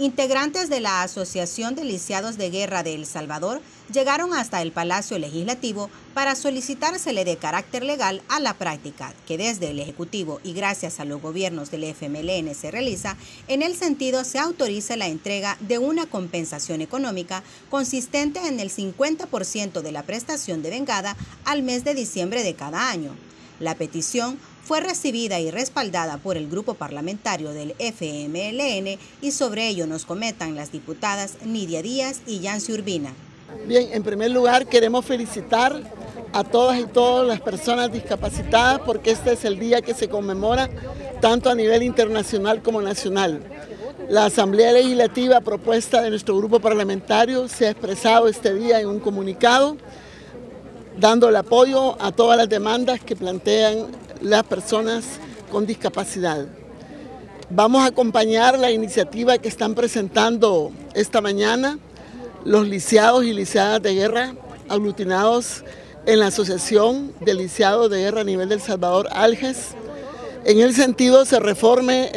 Integrantes de la Asociación de Lisiados de Guerra de El Salvador llegaron hasta el Palacio Legislativo para solicitar se le dé carácter legal a la práctica que desde el Ejecutivo y gracias a los gobiernos del FMLN se realiza, en el sentido se autoriza la entrega de una compensación económica consistente en el 50% de la prestación de vengada al mes de diciembre de cada año. La petición fue recibida y respaldada por el grupo parlamentario del FMLN y sobre ello nos comentan las diputadas Nidia Díaz y Yancy Urbina. Bien, en primer lugar queremos felicitar a todas y todas las personas discapacitadas porque este es el día que se conmemora tanto a nivel internacional como nacional. La Asamblea Legislativa propuesta de nuestro grupo parlamentario se ha expresado este día en un comunicado dando el apoyo a todas las demandas que plantean las personas con discapacidad. Vamos a acompañar la iniciativa que están presentando esta mañana los lisiados y lisiadas de guerra aglutinados en la Asociación de Lisiados de Guerra a nivel del Salvador, ALGES. En el sentido se reforme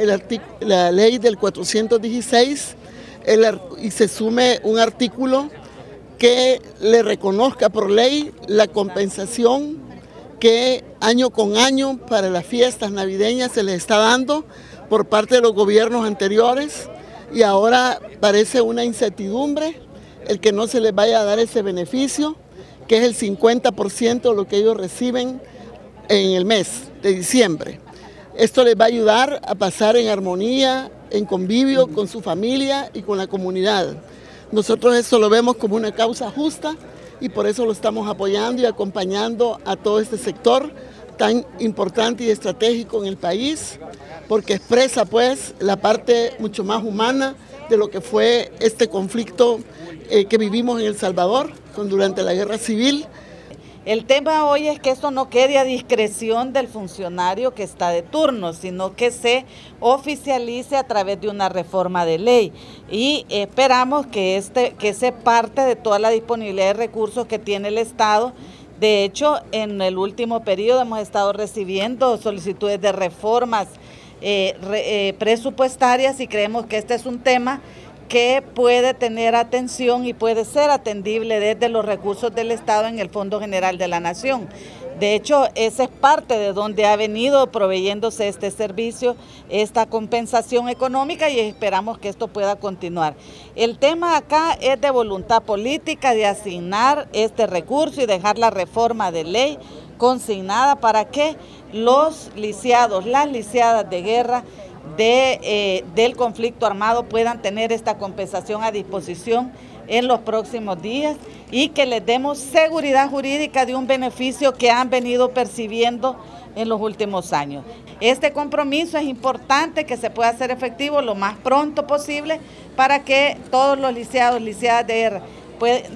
la ley del 416 y se sume un artículo que le reconozca por ley la compensación que año con año para las fiestas navideñas se les está dando por parte de los gobiernos anteriores y ahora parece una incertidumbre el que no se les vaya a dar ese beneficio, que es el 50% de lo que ellos reciben en el mes de diciembre. Esto les va a ayudar a pasar en armonía, en convivio con su familia y con la comunidad. Nosotros eso lo vemos como una causa justa y por eso lo estamos apoyando y acompañando a todo este sector tan importante y estratégico en el país, porque expresa pues la parte mucho más humana de lo que fue este conflicto eh, que vivimos en El Salvador durante la guerra civil el tema hoy es que esto no quede a discreción del funcionario que está de turno, sino que se oficialice a través de una reforma de ley. Y esperamos que, este, que se parte de toda la disponibilidad de recursos que tiene el Estado. De hecho, en el último periodo hemos estado recibiendo solicitudes de reformas eh, eh, presupuestarias y creemos que este es un tema que puede tener atención y puede ser atendible desde los recursos del Estado en el Fondo General de la Nación. De hecho, esa es parte de donde ha venido proveyéndose este servicio, esta compensación económica y esperamos que esto pueda continuar. El tema acá es de voluntad política de asignar este recurso y dejar la reforma de ley consignada para que los lisiados, las lisiadas de guerra, de, eh, del conflicto armado puedan tener esta compensación a disposición en los próximos días y que les demos seguridad jurídica de un beneficio que han venido percibiendo en los últimos años. Este compromiso es importante que se pueda hacer efectivo lo más pronto posible para que todos los lisiados, lisiadas de,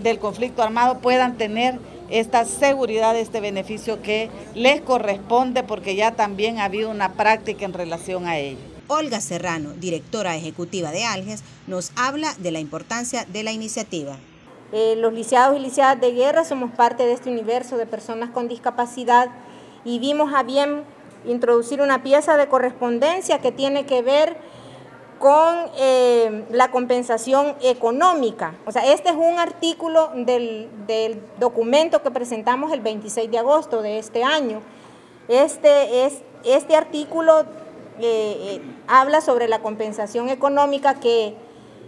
del conflicto armado puedan tener esta seguridad, este beneficio que les corresponde porque ya también ha habido una práctica en relación a ello. Olga Serrano, directora ejecutiva de Alges, nos habla de la importancia de la iniciativa. Eh, los lisiados y lisiadas de guerra somos parte de este universo de personas con discapacidad y vimos a bien introducir una pieza de correspondencia que tiene que ver con eh, la compensación económica. O sea, este es un artículo del, del, documento que presentamos el 26 de agosto de este año. Este, es, este artículo eh, habla sobre la compensación económica que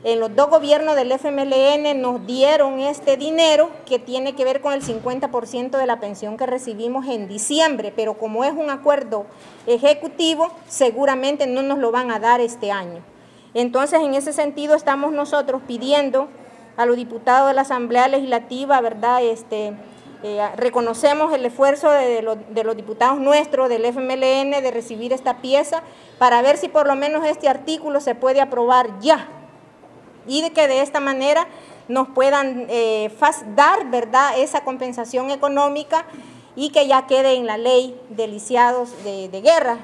en los dos gobiernos del FMLN nos dieron este dinero que tiene que ver con el 50% de la pensión que recibimos en diciembre, pero como es un acuerdo ejecutivo, seguramente no nos lo van a dar este año. Entonces, en ese sentido, estamos nosotros pidiendo a los diputados de la Asamblea Legislativa, ¿verdad?, este, eh, reconocemos el esfuerzo de, los diputados nuestros del FMLN de recibir esta pieza para ver si por lo menos este artículo se puede aprobar ya y de que de esta manera nos puedan eh, dar verdad esa compensación económica y que ya quede en la ley de lisiados de guerra.